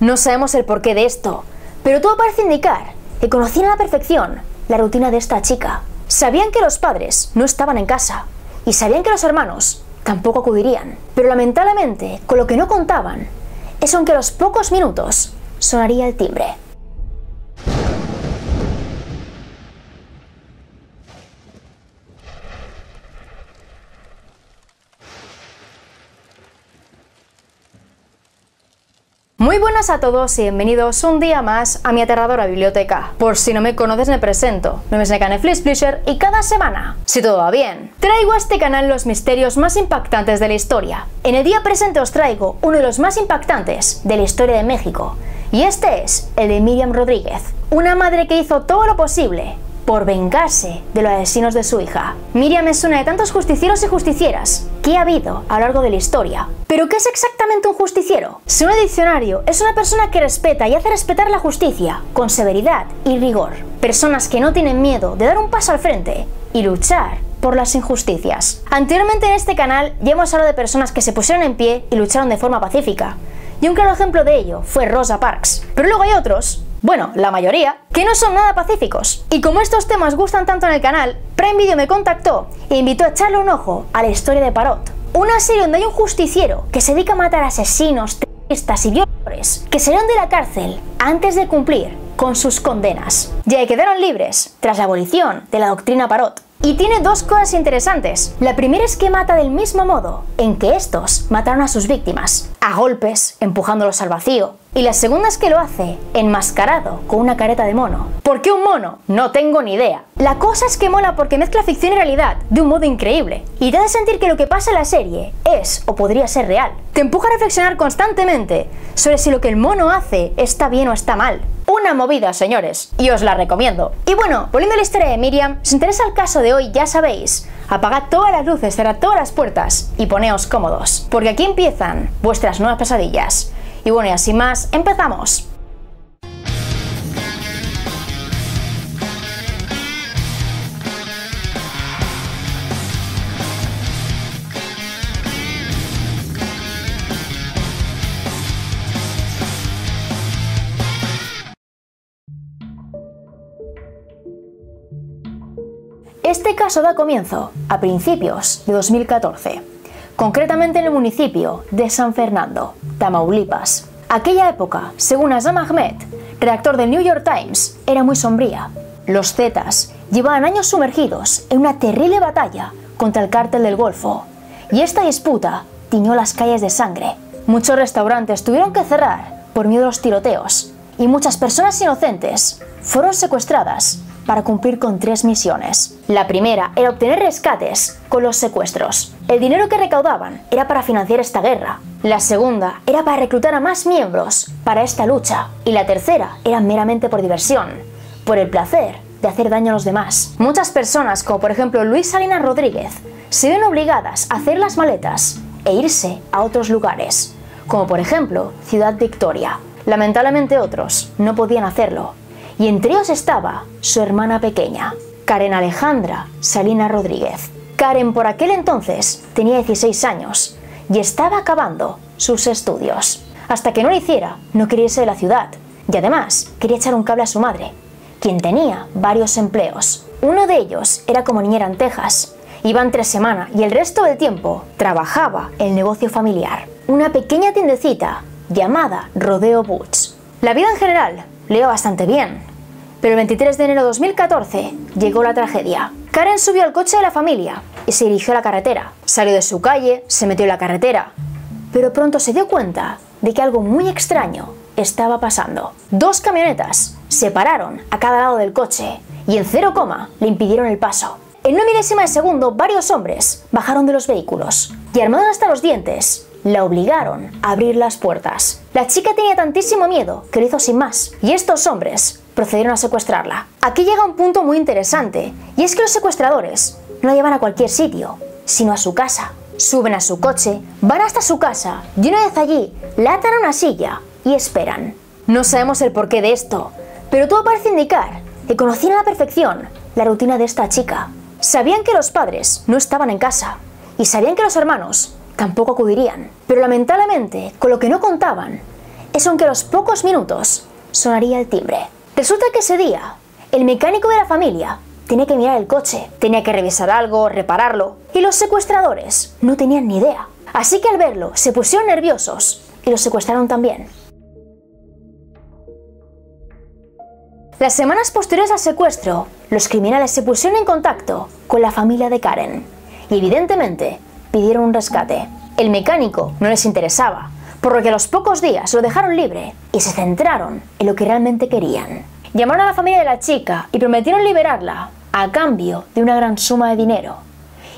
No sabemos el porqué de esto, pero todo parece indicar que conocían a la perfección la rutina de esta chica. Sabían que los padres no estaban en casa y sabían que los hermanos tampoco acudirían. Pero lamentablemente, con lo que no contaban es aunque a los pocos minutos sonaría el timbre. Muy buenas a todos y bienvenidos un día más a mi aterradora biblioteca. Por si no me conoces me presento, me llamo Netflix Flisher y cada semana, si todo va bien, traigo a este canal los misterios más impactantes de la historia. En el día presente os traigo uno de los más impactantes de la historia de México, y este es el de Miriam Rodríguez, una madre que hizo todo lo posible por vengarse de los asesinos de su hija. Miriam es una de tantos justicieros y justicieras que ha habido a lo largo de la historia. ¿Pero qué es exactamente un justiciero? Según el diccionario, es una persona que respeta y hace respetar la justicia con severidad y rigor. Personas que no tienen miedo de dar un paso al frente y luchar por las injusticias. Anteriormente en este canal ya hemos hablado de personas que se pusieron en pie y lucharon de forma pacífica. Y un claro ejemplo de ello fue Rosa Parks. Pero luego hay otros bueno, la mayoría, que no son nada pacíficos. Y como estos temas gustan tanto en el canal, Prime Video me contactó e invitó a echarle un ojo a la historia de Parot. Una serie donde hay un justiciero que se dedica a matar asesinos, terroristas y violadores que salieron de la cárcel antes de cumplir con sus condenas. Ya quedaron libres tras la abolición de la doctrina Parot. Y tiene dos cosas interesantes. La primera es que mata del mismo modo en que estos mataron a sus víctimas, a golpes, empujándolos al vacío. Y la segunda es que lo hace enmascarado con una careta de mono. ¿Por qué un mono? No tengo ni idea. La cosa es que mola porque mezcla ficción y realidad de un modo increíble y te hace sentir que lo que pasa en la serie es o podría ser real. Te empuja a reflexionar constantemente sobre si lo que el mono hace está bien o está mal. Una movida, señores, y os la recomiendo. Y bueno, volviendo a la historia de Miriam, si os interesa el caso de hoy, ya sabéis, apagad todas las luces, cerrad todas las puertas y poneos cómodos, porque aquí empiezan vuestras nuevas pesadillas. Y bueno, y así más, empezamos. Este caso da comienzo a principios de 2014, concretamente en el municipio de San Fernando, Tamaulipas. Aquella época, según Azam Ahmed, redactor del New York Times, era muy sombría. Los Zetas llevaban años sumergidos en una terrible batalla contra el cártel del Golfo, y esta disputa tiñó las calles de sangre. Muchos restaurantes tuvieron que cerrar por miedo a los tiroteos, y muchas personas inocentes fueron secuestradas para cumplir con tres misiones. La primera era obtener rescates con los secuestros. El dinero que recaudaban era para financiar esta guerra. La segunda era para reclutar a más miembros para esta lucha. Y la tercera era meramente por diversión, por el placer de hacer daño a los demás. Muchas personas, como por ejemplo Luis Salinas Rodríguez, se ven obligadas a hacer las maletas e irse a otros lugares, como por ejemplo Ciudad Victoria. Lamentablemente otros no podían hacerlo, y entre ellos estaba su hermana pequeña, Karen Alejandra Salina Rodríguez. Karen por aquel entonces tenía 16 años y estaba acabando sus estudios. Hasta que no lo hiciera, no quería irse de la ciudad y además quería echar un cable a su madre, quien tenía varios empleos. Uno de ellos era como niñera en Texas. Iban tres semanas y el resto del tiempo trabajaba el negocio familiar, una pequeña tiendecita llamada Rodeo Boots. La vida en general le iba bastante bien, pero el 23 de enero de 2014 llegó la tragedia. Karen subió al coche de la familia y se dirigió a la carretera. Salió de su calle, se metió en la carretera, pero pronto se dio cuenta de que algo muy extraño estaba pasando. Dos camionetas se pararon a cada lado del coche y en cero coma le impidieron el paso. En una milésima de segundo, varios hombres bajaron de los vehículos y armados hasta los dientes, la obligaron a abrir las puertas. La chica tenía tantísimo miedo que lo hizo sin más, y estos hombres procedieron a secuestrarla. Aquí llega un punto muy interesante, y es que los secuestradores no la llevan a cualquier sitio, sino a su casa. Suben a su coche, van hasta su casa, y una vez allí, la atan a una silla y esperan. No sabemos el porqué de esto, pero todo parece indicar que conocían a la perfección la rutina de esta chica. Sabían que los padres no estaban en casa, y sabían que los hermanos tampoco acudirían. Pero lamentablemente, con lo que no contaban, es aunque a los pocos minutos sonaría el timbre. Resulta que ese día, el mecánico de la familia tenía que mirar el coche, tenía que revisar algo, repararlo, y los secuestradores no tenían ni idea. Así que al verlo se pusieron nerviosos y lo secuestraron también. Las semanas posteriores al secuestro, los criminales se pusieron en contacto con la familia de Karen y evidentemente pidieron un rescate. El mecánico no les interesaba, por lo que a los pocos días lo dejaron libre y se centraron en lo que realmente querían. Llamaron a la familia de la chica y prometieron liberarla a cambio de una gran suma de dinero.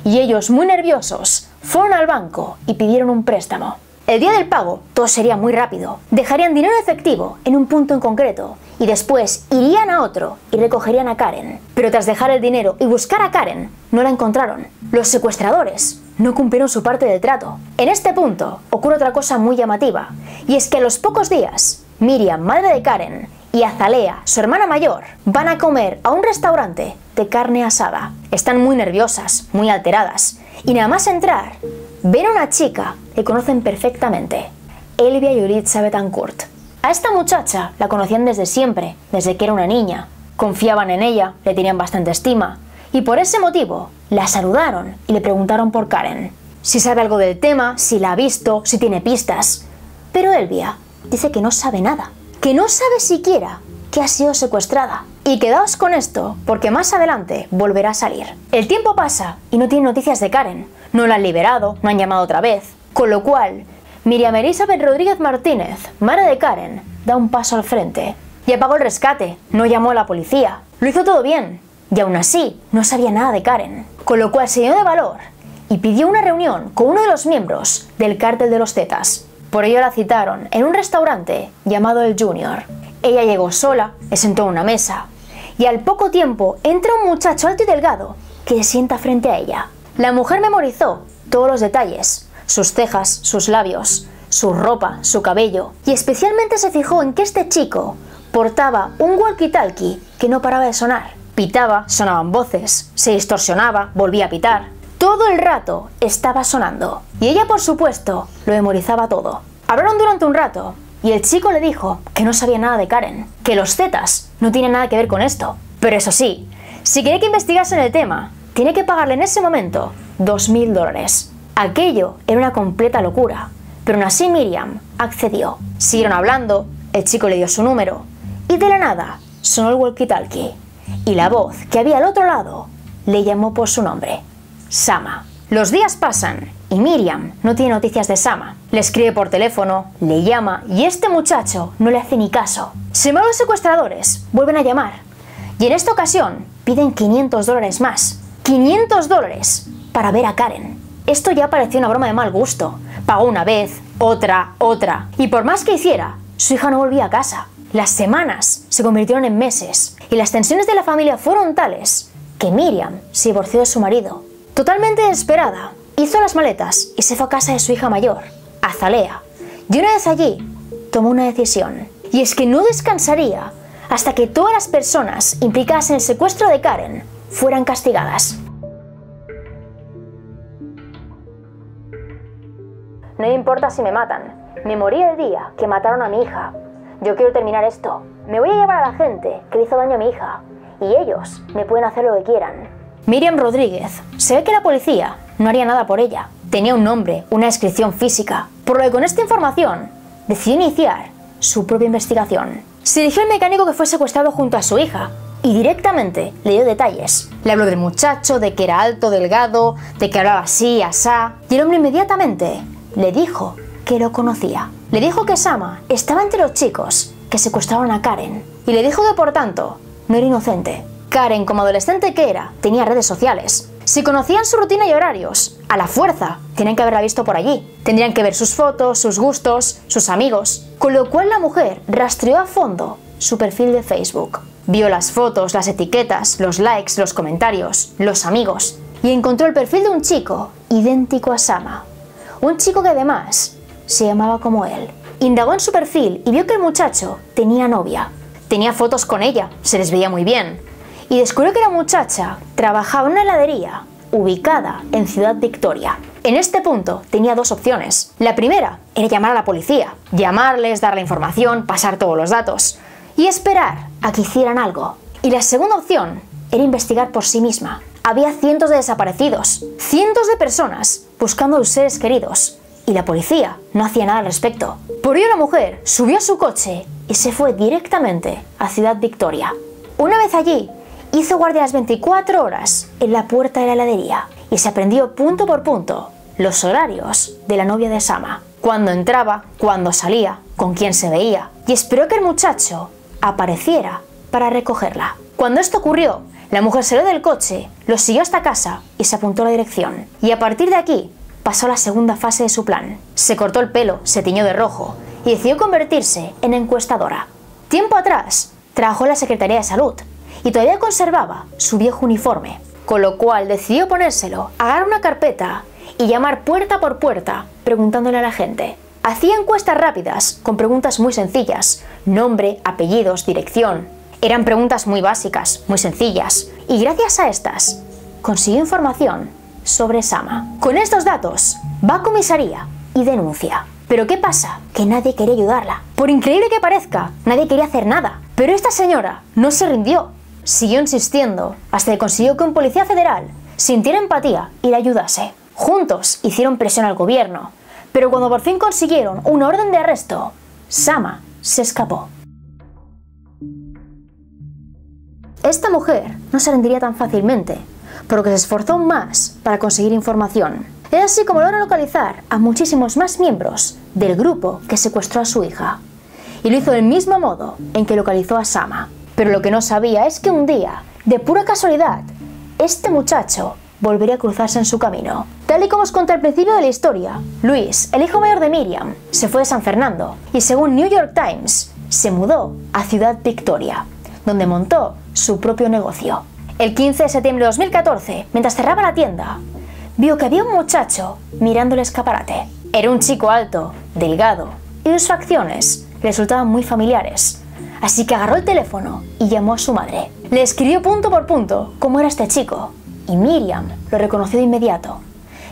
Y ellos, muy nerviosos, fueron al banco y pidieron un préstamo. El día del pago todo sería muy rápido. Dejarían dinero efectivo en un punto en concreto y después irían a otro y recogerían a Karen. Pero tras dejar el dinero y buscar a Karen, no la encontraron. Los secuestradores no cumplieron su parte del trato. En este punto ocurre otra cosa muy llamativa, y es que a los pocos días, Miriam, madre de Karen, y Azalea, su hermana mayor, van a comer a un restaurante de carne asada. Están muy nerviosas, muy alteradas, y nada más entrar, ven a una chica que conocen perfectamente, Elvia Yuritza Betancourt. A esta muchacha la conocían desde siempre, desde que era una niña. Confiaban en ella, le tenían bastante estima, y por ese motivo la saludaron y le preguntaron por Karen. Si sabe algo del tema, si la ha visto, si tiene pistas. Pero Elvia dice que no sabe nada, que no sabe siquiera que ha sido secuestrada. Y quedaos con esto, porque más adelante volverá a salir. El tiempo pasa y no tiene noticias de Karen. No la han liberado, no han llamado otra vez. Con lo cual, Miriam Elizabeth Rodríguez Martínez, madre de Karen, da un paso al frente. Y pagó el rescate, no llamó a la policía. Lo hizo todo bien. Y aún así, no sabía nada de Karen. Con lo cual se llenó de valor y pidió una reunión con uno de los miembros del cártel de los Zetas. Por ello la citaron en un restaurante llamado El Junior. Ella llegó sola, se sentó en una mesa, y al poco tiempo entra un muchacho alto y delgado que se sienta frente a ella. La mujer memorizó todos los detalles, sus cejas, sus labios, su ropa, su cabello, y especialmente se fijó en que este chico portaba un walkie-talkie que no paraba de sonar. Pitaba, sonaban voces, se distorsionaba, volvía a pitar. Todo el rato estaba sonando. Y ella, por supuesto, lo memorizaba todo. Hablaron durante un rato y el chico le dijo que no sabía nada de Karen, que los Zetas no tienen nada que ver con esto. Pero eso sí, si quiere que investigase en el tema, tiene que pagarle en ese momento 2.000 dólares. Aquello era una completa locura, pero aún así Miriam accedió. Siguieron hablando, el chico le dio su número, y de la nada sonó el walkie-talkie, y la voz que había al otro lado le llamó por su nombre, Sama. Los días pasan y Miriam no tiene noticias de Sama. Le escribe por teléfono, le llama y este muchacho no le hace ni caso. Se los secuestradores, vuelven a llamar y en esta ocasión piden 500 dólares más. 500 dólares para ver a Karen. Esto ya parecía una broma de mal gusto. Pagó una vez, otra, otra. Y por más que hiciera, su hija no volvía a casa. Las semanas se convirtieron en meses y las tensiones de la familia fueron tales que Miriam se divorció de su marido. Totalmente desesperada, hizo las maletas y se fue a casa de su hija mayor, Azalea. Y una vez allí, tomó una decisión. Y es que no descansaría hasta que todas las personas implicadas en el secuestro de Karen fueran castigadas. No importa si me matan. Me morí el día que mataron a mi hija. Yo quiero terminar esto. Me voy a llevar a la gente que le hizo daño a mi hija. Y ellos me pueden hacer lo que quieran. Miriam Rodríguez. Se ve que la policía no haría nada por ella. Tenía un nombre, una descripción física. Por lo que con esta información decidió iniciar su propia investigación. Se dirigió al mecánico que fue secuestrado junto a su hija y directamente le dio detalles. Le habló del muchacho, de que era alto, delgado, de que hablaba así, asá, y el hombre inmediatamente le dijo que lo conocía. Le dijo que Sama estaba entre los chicos que secuestraron a Karen y le dijo que por tanto no era inocente. Karen, como adolescente que era, tenía redes sociales. Si conocían su rutina y horarios, a la fuerza, tenían que haberla visto por allí. Tendrían que ver sus fotos, sus gustos, sus amigos. Con lo cual la mujer rastreó a fondo su perfil de Facebook. Vio las fotos, las etiquetas, los likes, los comentarios, los amigos. Y encontró el perfil de un chico idéntico a Sama. Un chico que además se llamaba como él. Indagó en su perfil y vio que el muchacho tenía novia. Tenía fotos con ella, se les veía muy bien. Y descubrió que la muchacha trabajaba en una heladería ubicada en Ciudad Victoria. En este punto tenía dos opciones. La primera era llamar a la policía, llamarles, dar la información, pasar todos los datos y esperar a que hicieran algo. Y la segunda opción era investigar por sí misma. Había cientos de desaparecidos, cientos de personas buscando a sus seres queridos y la policía no hacía nada al respecto. Por ello la mujer subió a su coche y se fue directamente a Ciudad Victoria. Una vez allí, hizo guardia las 24 horas en la puerta de la heladería y se aprendió punto por punto los horarios de la novia de Sama. Cuando entraba, cuando salía, con quién se veía y esperó que el muchacho apareciera para recogerla. Cuando esto ocurrió, la mujer salió del coche, lo siguió hasta casa y se apuntó a la dirección. Y a partir de aquí pasó a la segunda fase de su plan. Se cortó el pelo, se tiñó de rojo y decidió convertirse en encuestadora. Tiempo atrás, trabajó en la Secretaría de Salud y todavía conservaba su viejo uniforme, con lo cual decidió ponérselo, agarrar una carpeta y llamar puerta por puerta preguntándole a la gente. Hacía encuestas rápidas con preguntas muy sencillas, nombre, apellidos, dirección. Eran preguntas muy básicas, muy sencillas, y gracias a estas consiguió información sobre Sama. Con estos datos, va a comisaría y denuncia. Pero ¿qué pasa? Que nadie quería ayudarla. Por increíble que parezca, nadie quería hacer nada. Pero esta señora no se rindió. Siguió insistiendo hasta que consiguió que un policía federal sintiera empatía y le ayudase. Juntos hicieron presión al gobierno, pero cuando por fin consiguieron una orden de arresto, Sama se escapó. Esta mujer no se rendiría tan fácilmente, por lo que se esforzó más para conseguir información. Es así como logra localizar a muchísimos más miembros del grupo que secuestró a su hija. Y lo hizo del mismo modo en que localizó a Sama. Pero lo que no sabía es que un día, de pura casualidad, este muchacho volvería a cruzarse en su camino. Tal y como os conté al principio de la historia, Luis, el hijo mayor de Miriam, se fue de San Fernando y según New York Times, se mudó a Ciudad Victoria, donde montó su propio negocio. El 15 de septiembre de 2014, mientras cerraba la tienda, vio que había un muchacho mirando el escaparate. Era un chico alto, delgado, y sus facciones le resultaban muy familiares. Así que agarró el teléfono y llamó a su madre. Le escribió punto por punto cómo era este chico, y Miriam lo reconoció de inmediato.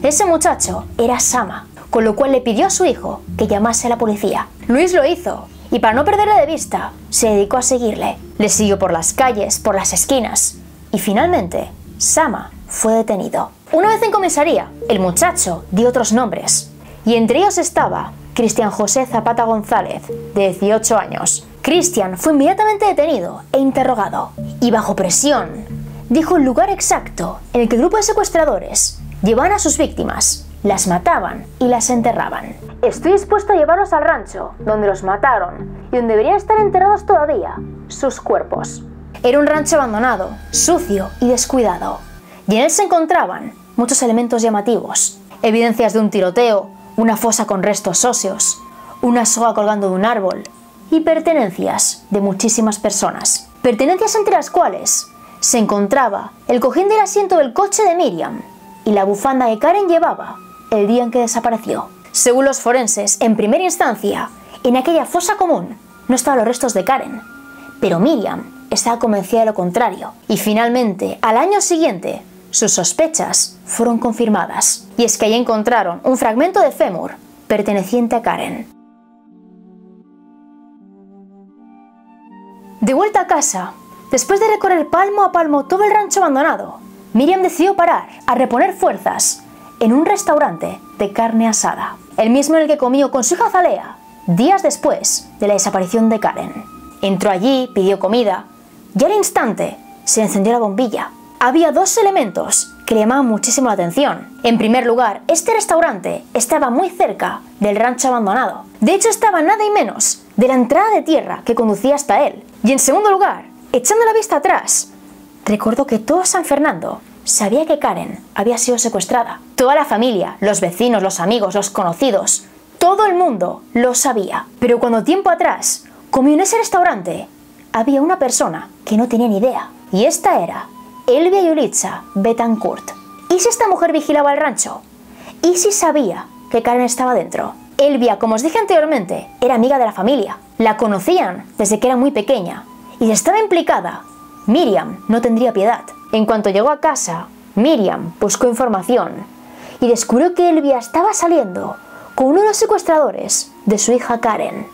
Ese muchacho era Sama, con lo cual le pidió a su hijo que llamase a la policía. Luis lo hizo, y para no perderle de vista, se dedicó a seguirle. Le siguió por las calles, por las esquinas, y finalmente, Sama fue detenido. Una vez en comisaría, el muchacho dio otros nombres, y entre ellos estaba Cristian José Zapata González, de 18 años. Cristian fue inmediatamente detenido e interrogado, y bajo presión, dijo el lugar exacto en el que el grupo de secuestradores llevaban a sus víctimas, las mataban y las enterraban. Estoy dispuesto a llevarlos al rancho, donde los mataron y donde deberían estar enterrados todavía sus cuerpos. Era un rancho abandonado, sucio y descuidado, y en él se encontraban muchos elementos llamativos, evidencias de un tiroteo, una fosa con restos óseos, una soga colgando de un árbol y pertenencias de muchísimas personas. Pertenencias entre las cuales se encontraba el cojín del asiento del coche de Miriam y la bufanda que Karen llevaba el día en que desapareció. Según los forenses, en primera instancia, en aquella fosa común no estaban los restos de Karen, pero Miriam estaba convencida de lo contrario. Y finalmente, al año siguiente, sus sospechas fueron confirmadas. Y es que allí encontraron un fragmento de fémur perteneciente a Karen. De vuelta a casa, después de recorrer palmo a palmo todo el rancho abandonado, Miriam decidió parar a reponer fuerzas en un restaurante de carne asada, el mismo en el que comió con su hija Zalea días después de la desaparición de Karen. Entró allí, pidió comida y al instante se encendió la bombilla. Había dos elementos que le llamaban muchísimo la atención. En primer lugar, este restaurante estaba muy cerca del rancho abandonado. De hecho, estaba nada y menos de la entrada de tierra que conducía hasta él. Y en segundo lugar, echando la vista atrás, recordó que todo San Fernando sabía que Karen había sido secuestrada. Toda la familia, los vecinos, los amigos, los conocidos, todo el mundo lo sabía. Pero cuando tiempo atrás comió en ese restaurante, había una persona que no tenía ni idea, y esta era Elvia Yulitza Betancourt. ¿Y si esta mujer vigilaba el rancho? ¿Y si sabía que Karen estaba dentro? Elvia, como os dije anteriormente, era amiga de la familia. La conocían desde que era muy pequeña. Y si estaba implicada, Miriam no tendría piedad. En cuanto llegó a casa, Miriam buscó información y descubrió que Elvia estaba saliendo con uno de los secuestradores de su hija Karen.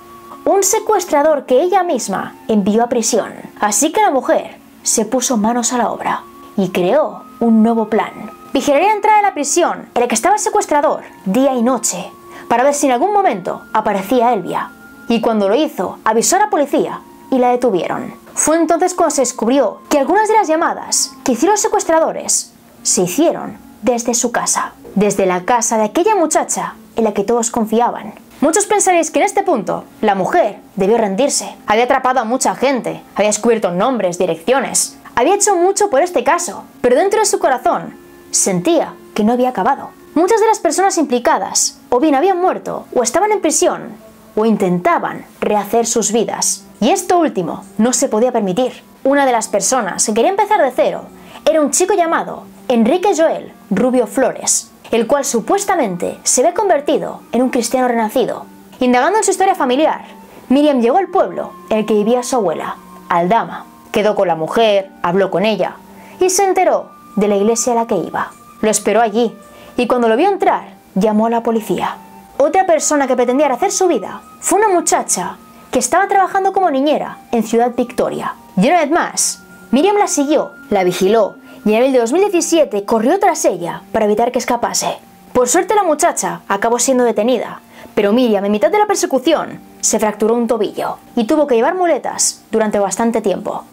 Un secuestrador que ella misma envió a prisión. Así que la mujer se puso manos a la obra y creó un nuevo plan. Vigilaría la entrada de la prisión en la que estaba el secuestrador día y noche para ver si en algún momento aparecía Elvia. Y cuando lo hizo, avisó a la policía y la detuvieron. Fue entonces cuando se descubrió que algunas de las llamadas que hicieron los secuestradores se hicieron desde su casa, desde la casa de aquella muchacha en la que todos confiaban. Muchos pensaréis que en este punto la mujer debió rendirse. Había atrapado a mucha gente, había descubierto nombres, direcciones, había hecho mucho por este caso, pero dentro de su corazón sentía que no había acabado. Muchas de las personas implicadas o bien habían muerto o estaban en prisión o intentaban rehacer sus vidas. Y esto último no se podía permitir. Una de las personas que quería empezar de cero era un chico llamado Enrique Joel Rubio Flores, el cual supuestamente se ve convertido en un cristiano renacido. Indagando en su historia familiar, Miriam llegó al pueblo en el que vivía su abuela, Aldama. Quedó con la mujer, habló con ella y se enteró de la iglesia a la que iba. Lo esperó allí y cuando lo vio entrar, llamó a la policía. Otra persona que pretendía hacer su vida fue una muchacha que estaba trabajando como niñera en Ciudad Victoria. Y una vez más, Miriam la siguió, la vigiló y en abril de 2017 corrió tras ella para evitar que escapase. Por suerte la muchacha acabó siendo detenida, pero Miriam en mitad de la persecución se fracturó un tobillo y tuvo que llevar muletas durante bastante tiempo.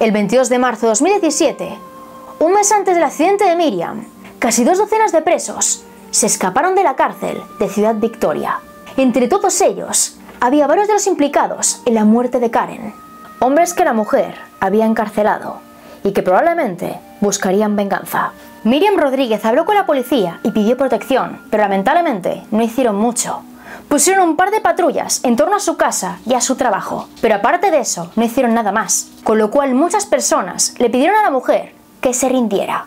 El 22 de marzo de 2017, un mes antes del accidente de Miriam, casi dos docenas de presos se escaparon de la cárcel de Ciudad Victoria. Entre todos ellos, había varios de los implicados en la muerte de Karen, hombres que la mujer había encarcelado y que probablemente buscarían venganza. Miriam Rodríguez habló con la policía y pidió protección, pero lamentablemente no hicieron mucho. Pusieron un par de patrullas en torno a su casa y a su trabajo, pero aparte de eso no hicieron nada más, con lo cual muchas personas le pidieron a la mujer que se rindiera.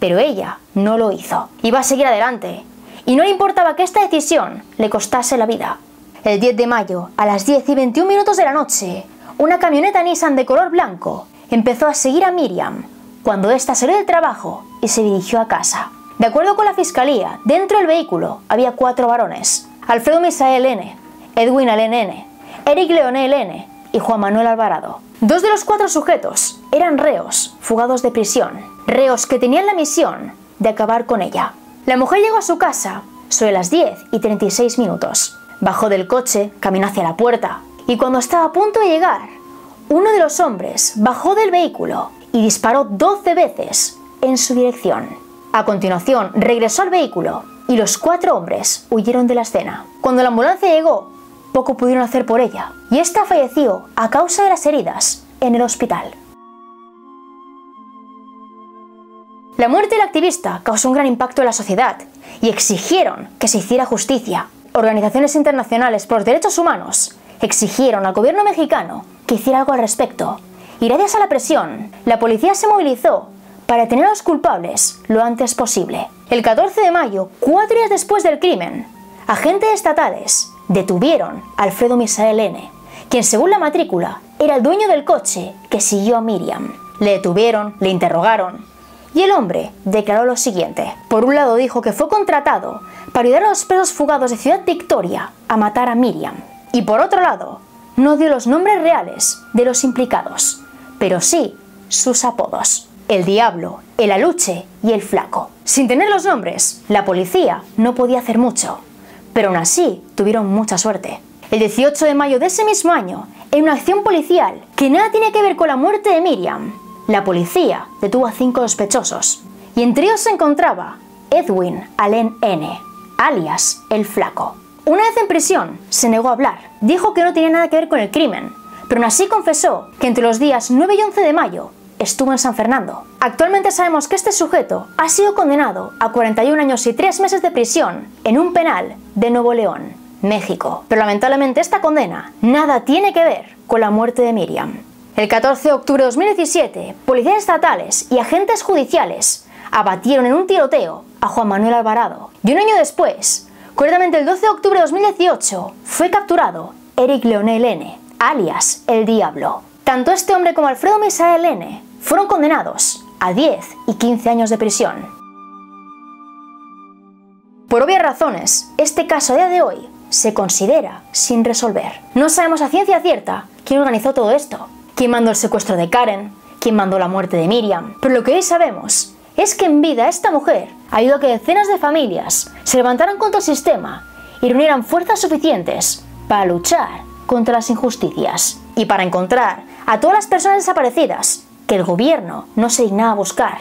Pero ella no lo hizo. Iba a seguir adelante. Y no le importaba que esta decisión le costase la vida. El 10 de mayo, a las 10 y 21 minutos de la noche, una camioneta Nissan de color blanco empezó a seguir a Miriam cuando ésta salió del trabajo y se dirigió a casa. De acuerdo con la fiscalía, dentro del vehículo había cuatro varones: Alfredo Misael N., Edwin Allen N., Eric Leonel N. y Juan Manuel Alvarado. Dos de los cuatro sujetos eran reos fugados de prisión, reos que tenían la misión de acabar con ella. La mujer llegó a su casa sobre las 10 y 36 minutos. Bajó del coche, caminó hacia la puerta y cuando estaba a punto de llegar, uno de los hombres bajó del vehículo y disparó 12 veces en su dirección. A continuación, regresó al vehículo y los cuatro hombres huyeron de la escena. Cuando la ambulancia llegó, poco pudieron hacer por ella, y esta falleció a causa de las heridas en el hospital. La muerte del activista causó un gran impacto en la sociedad y exigieron que se hiciera justicia. Organizaciones internacionales por derechos humanos exigieron al gobierno mexicano que hiciera algo al respecto. Y gracias a la presión, la policía se movilizó para detener a los culpables lo antes posible. El 14 de mayo, cuatro días después del crimen, agentes estatales detuvieron a Alfredo Misael N., quien según la matrícula era el dueño del coche que siguió a Miriam. Le detuvieron, le interrogaron y el hombre declaró lo siguiente. Por un lado dijo que fue contratado para ayudar a los presos fugados de Ciudad Victoria a matar a Miriam. Y por otro lado, no dio los nombres reales de los implicados, pero sí sus apodos. El Diablo, el Aluche y el Flaco. Sin tener los nombres, la policía no podía hacer mucho, pero aún así tuvieron mucha suerte. El 18 de mayo de ese mismo año, en una acción policial que nada tiene que ver con la muerte de Miriam, la policía detuvo a cinco sospechosos, y entre ellos se encontraba Edwin Allen N., alias El Flaco. Una vez en prisión, se negó a hablar, dijo que no tenía nada que ver con el crimen, pero aún así confesó que entre los días 9 y 11 de mayo estuvo en San Fernando. Actualmente sabemos que este sujeto ha sido condenado a 41 años y 3 meses de prisión en un penal de Nuevo León, México. Pero lamentablemente esta condena nada tiene que ver con la muerte de Miriam. El 14 de octubre de 2017, policías estatales y agentes judiciales abatieron en un tiroteo a Juan Manuel Alvarado. Y un año después, concretamente el 12 de octubre de 2018, fue capturado Eric Leonel N., alias El Diablo. Tanto este hombre como Alfredo Misael N. fueron condenados a 10 y 15 años de prisión. Por obvias razones, este caso a día de hoy se considera sin resolver. No sabemos a ciencia cierta quién organizó todo esto, quién mandó el secuestro de Karen, quién mandó la muerte de Miriam, pero lo que hoy sabemos es que en vida esta mujer ayudó a que decenas de familias se levantaran contra el sistema y reunieran fuerzas suficientes para luchar contra las injusticias y para encontrar a todas las personas desaparecidas que el gobierno no se dignaba buscar.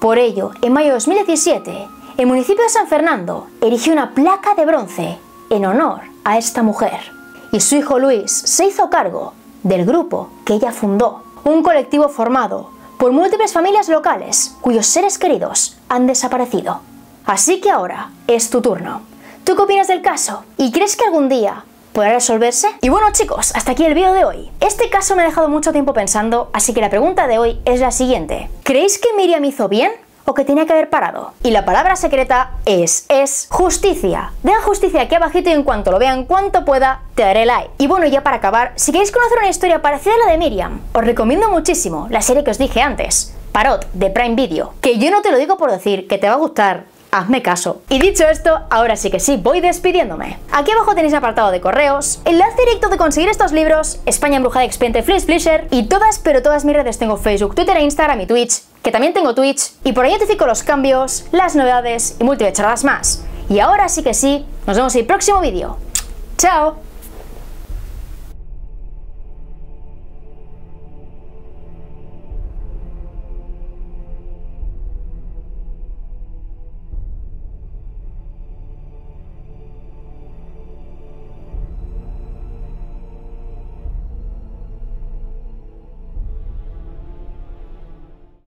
Por ello, en mayo de 2017, el municipio de San Fernando erigió una placa de bronce en honor a esta mujer. Y su hijo Luis se hizo cargo del grupo que ella fundó, un colectivo formado por múltiples familias locales cuyos seres queridos han desaparecido. Así que ahora es tu turno. ¿Tú qué opinas del caso? ¿Y crees que algún día podrá resolverse? Y bueno chicos, hasta aquí el vídeo de hoy. Este caso me ha dejado mucho tiempo pensando, así que la pregunta de hoy es la siguiente. ¿Creéis que Miriam hizo bien o que tenía que haber parado. Y la palabra secreta es, es justicia. Deja justicia aquí abajito y en cuanto lo vean cuanto pueda, te daré like. Y bueno, ya para acabar, si queréis conocer una historia parecida a la de Miriam, os recomiendo muchísimo la serie que os dije antes, Parot, de Prime Video, que yo no te lo digo por decir que te va a gustar, hazme caso. Y dicho esto, ahora sí que sí, voy despidiéndome. Aquí abajo tenéis apartado de correos, enlace directo de conseguir estos libros, España Embrujada Expediente Flash Flisher y todas, pero todas mis redes tengo Facebook, Twitter e Instagram y Twitch, que también tengo Twitch, y por ahí notifico los cambios, las novedades y charlas más. Y ahora sí que sí, nos vemos en el próximo vídeo. ¡Chao!